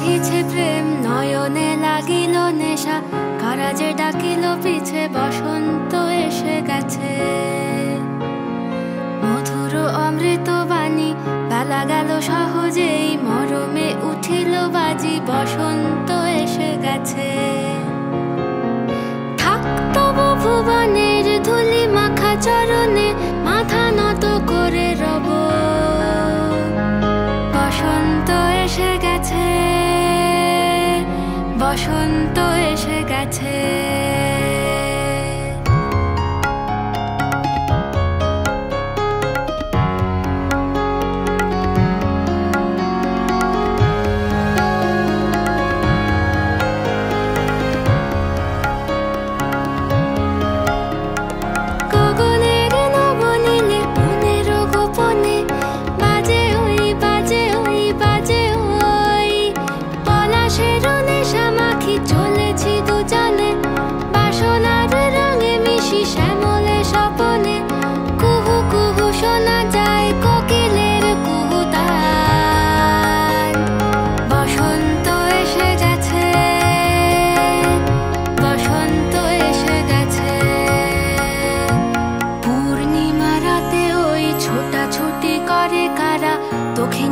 বহিছে প্রেম, নয়নে লাগিল নেশা, কারাজে ডাকিল পিছে, বসন্ত এসে গেছে। মধুর অমৃত বাণী, বেলা গেল সহজেই, মরমে উঠিল বাজি, বসন্ত বসন্ত এসে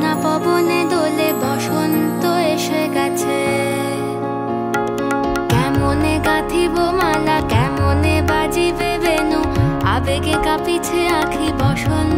ঝর্ণা পবনে দোলে বসন্ত এসে গেছে। কেমনে গাঁথিব মালা, কেমনে বাজিবে বেনু, আবেগে কাঁপিছে আখি বসন্ত।